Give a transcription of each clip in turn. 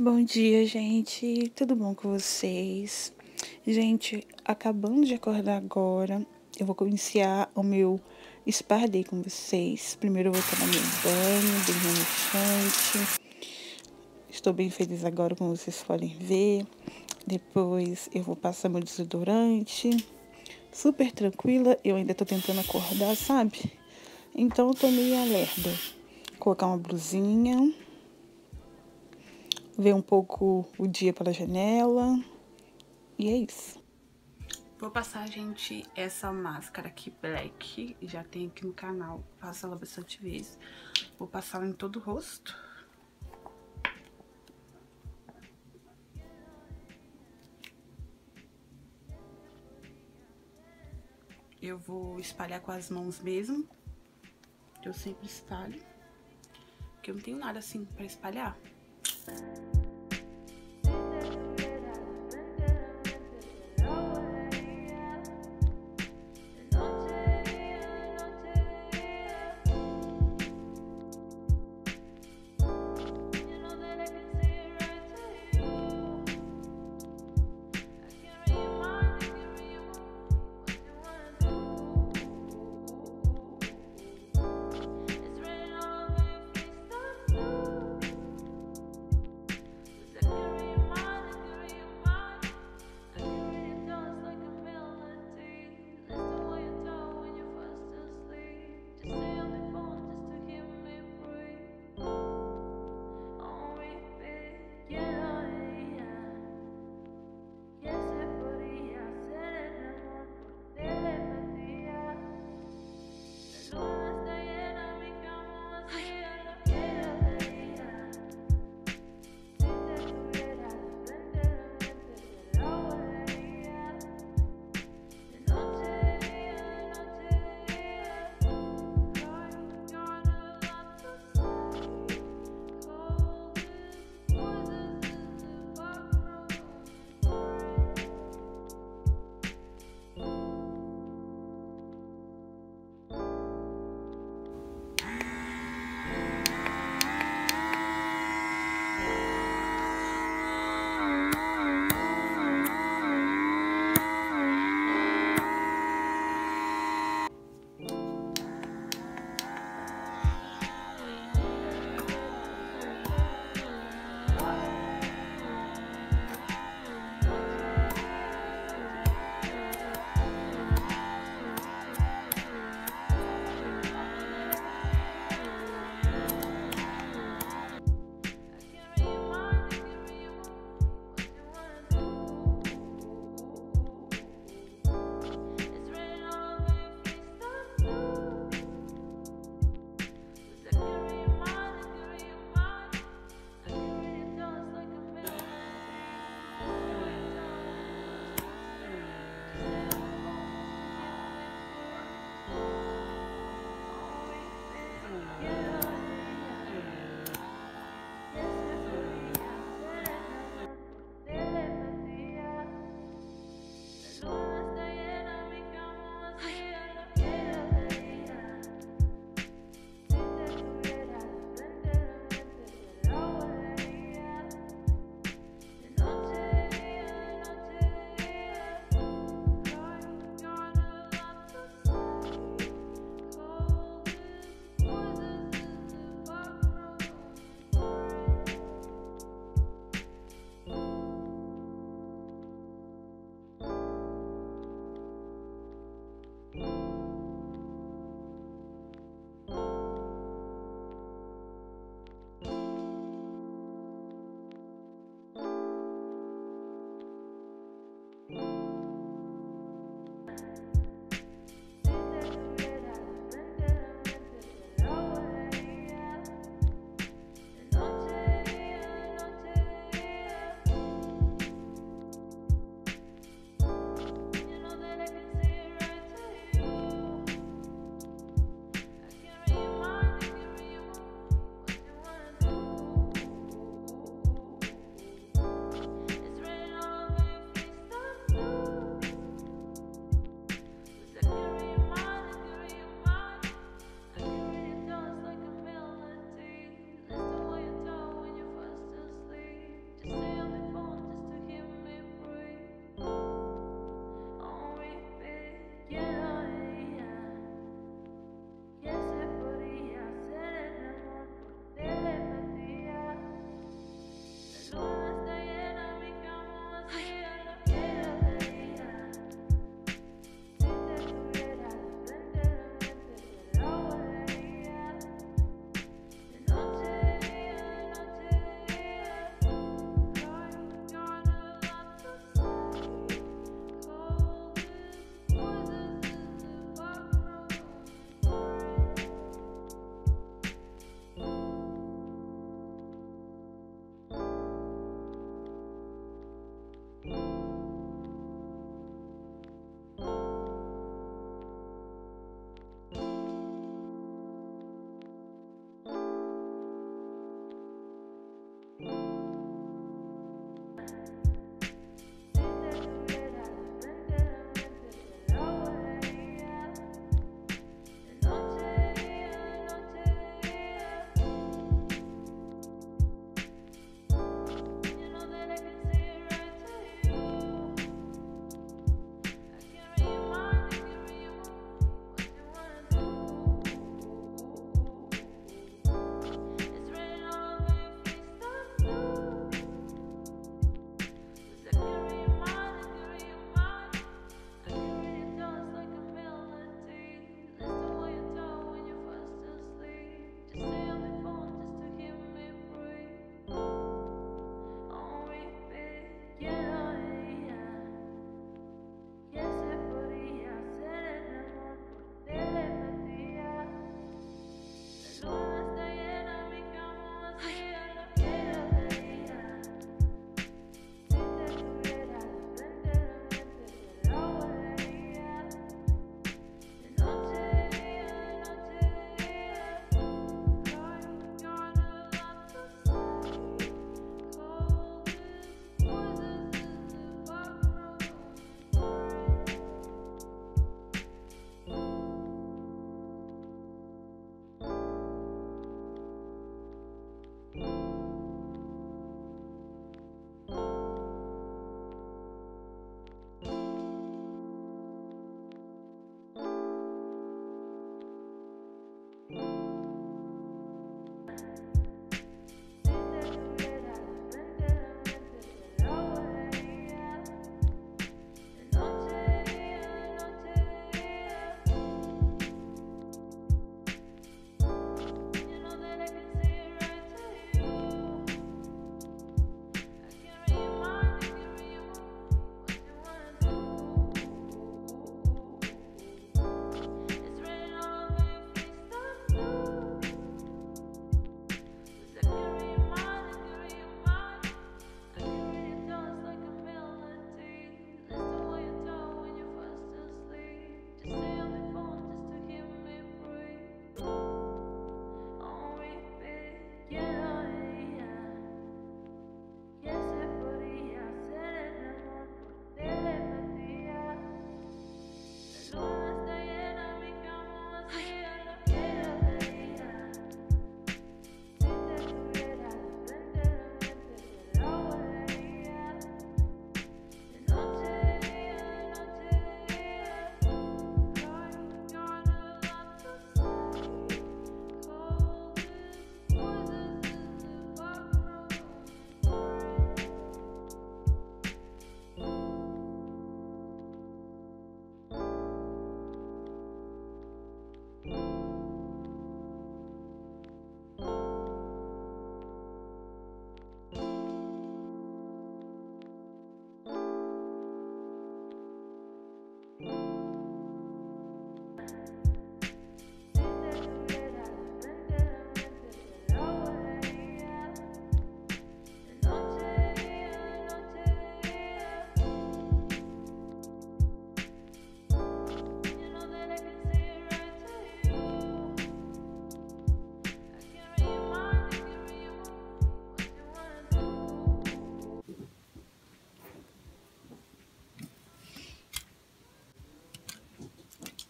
Bom dia, gente. Tudo bom com vocês? Gente, acabando de acordar agora, eu vou iniciar o meu Spa Day com vocês. Primeiro eu vou tomar meu banho, bem relaxante. Estou bem feliz agora, como vocês podem ver. Depois eu vou passar meu desodorante. Super tranquila, eu ainda tô tentando acordar, sabe? Então eu tô meio alerta. Colocar uma blusinha ver um pouco o dia pela janela. E é isso. Vou passar, gente, essa máscara aqui black. Já tem aqui no canal. Passo ela bastante vezes. Vou passar ela em todo o rosto. Eu vou espalhar com as mãos mesmo. Eu sempre espalho. Porque eu não tenho nada assim pra espalhar.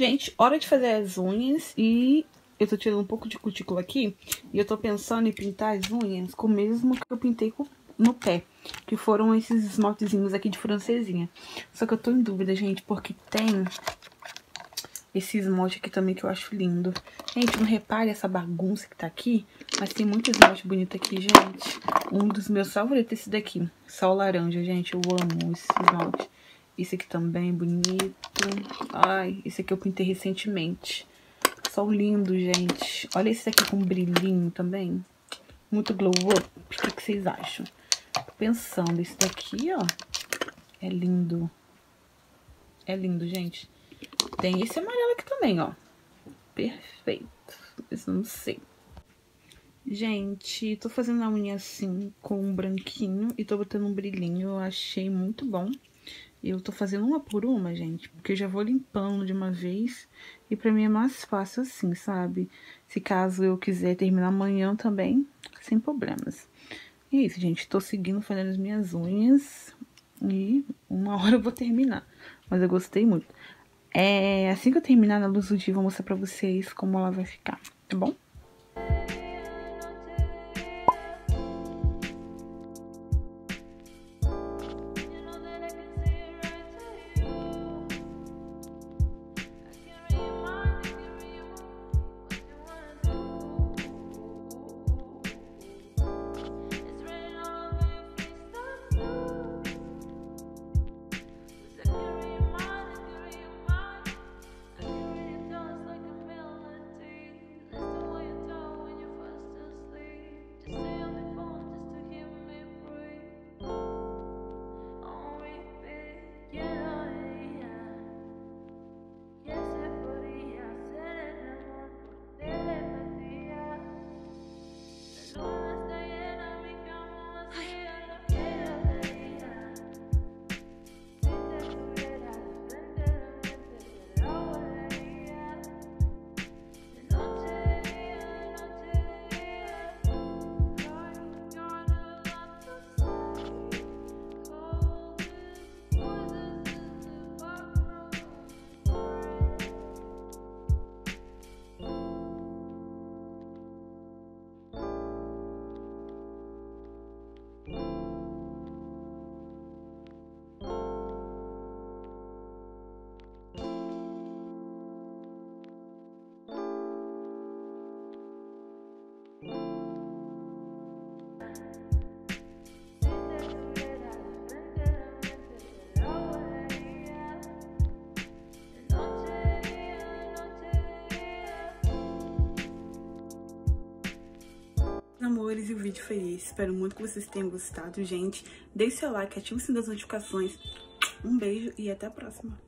Gente, hora de fazer as unhas e eu tô tirando um pouco de cutícula aqui e eu tô pensando em pintar as unhas com o mesmo que eu pintei no pé, que foram esses esmaltezinhos aqui de francesinha. Só que eu tô em dúvida, gente, porque tem esse esmalte aqui também que eu acho lindo. Gente, não repare essa bagunça que tá aqui, mas tem muito esmalte bonito aqui, gente. Um dos meus favoritos é esse daqui, Sol Laranja, gente. Eu amo esse esmalte. Esse aqui também é bonito. Ai, esse aqui eu pintei recentemente. Sol lindo, gente. Olha esse aqui com brilhinho também. Muito glow up. O que, que vocês acham? Tô pensando, esse daqui, ó. É lindo. É lindo, gente. Tem esse amarelo aqui também, ó. Perfeito. Esse eu não sei. Gente, tô fazendo a unha assim, com um branquinho e tô botando um brilhinho. Eu achei muito bom. Eu tô fazendo uma por uma, gente, porque eu já vou limpando de uma vez. E pra mim é mais fácil assim, sabe? Se caso eu quiser terminar amanhã também, sem problemas. E é isso, gente. Tô seguindo fazendo as minhas unhas. E uma hora eu vou terminar. Mas eu gostei muito. É, assim que eu terminar na luz do dia, eu vou mostrar pra vocês como ela vai ficar, tá bom? Amores, e o vídeo foi esse. Espero muito que vocês tenham gostado, gente. Deixe seu like, ative o sininho das notificações. Um beijo e até a próxima.